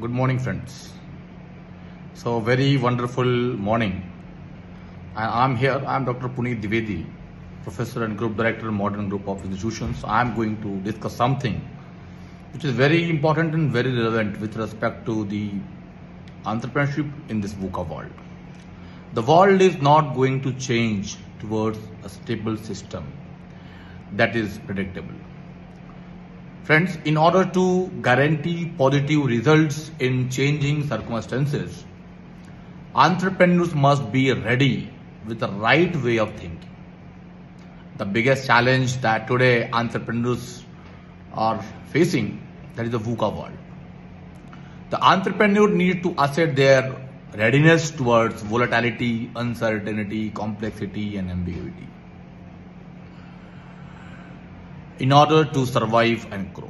Good morning, friends. So, very wonderful morning. I'm here. I'm Dr. Punit Dwivedi, Professor and Group Director, Modern Group of Institutions. I'm going to discuss something which is very important and very relevant with respect to the entrepreneurship in this VUCA world. The world is not going to change towards a stable system that is predictable. Friends, in order to guarantee positive results in changing circumstances, entrepreneurs must be ready with the right way of thinking. The biggest challenge that today entrepreneurs are facing that is the VUCA world. The entrepreneur need to assess their readiness towards volatility, uncertainty, complexity, and ambiguity in order to survive and grow.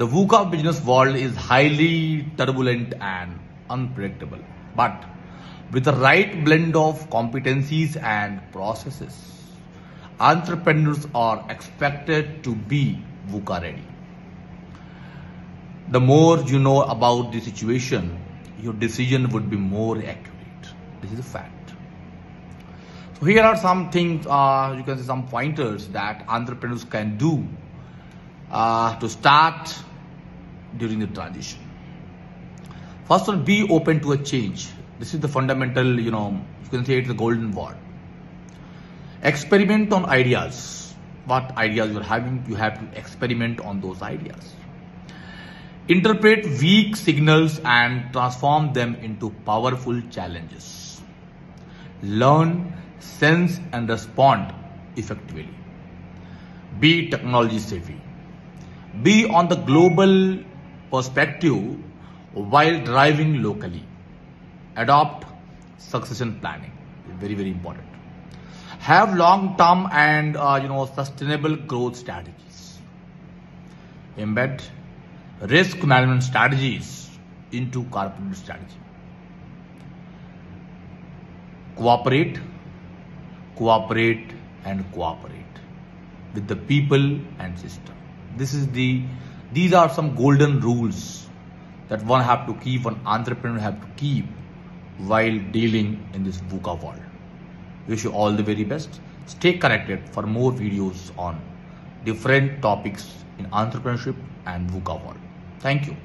The VUCA business world is highly turbulent and unpredictable, but with the right blend of competencies and processes, entrepreneurs are expected to be VUCA ready. The more you know about the situation, your decision would be more accurate. This is a fact. So here are some things, uh, you can see some pointers that entrepreneurs can do uh, to start during the transition. First all, be open to a change. This is the fundamental, you know, you can say it's the golden word. Experiment on ideas. What ideas you're having, you have to experiment on those ideas. Interpret weak signals and transform them into powerful challenges. Learn sense and respond effectively. Be technology savvy. Be on the global perspective while driving locally. Adopt succession planning. Very, very important. Have long-term and uh, you know sustainable growth strategies. Embed risk management strategies into corporate strategy. Cooperate cooperate and cooperate with the people and system. This is the, these are some golden rules that one have to keep, one entrepreneur have to keep while dealing in this VUCA world. Wish you all the very best. Stay connected for more videos on different topics in entrepreneurship and VUCA world. Thank you.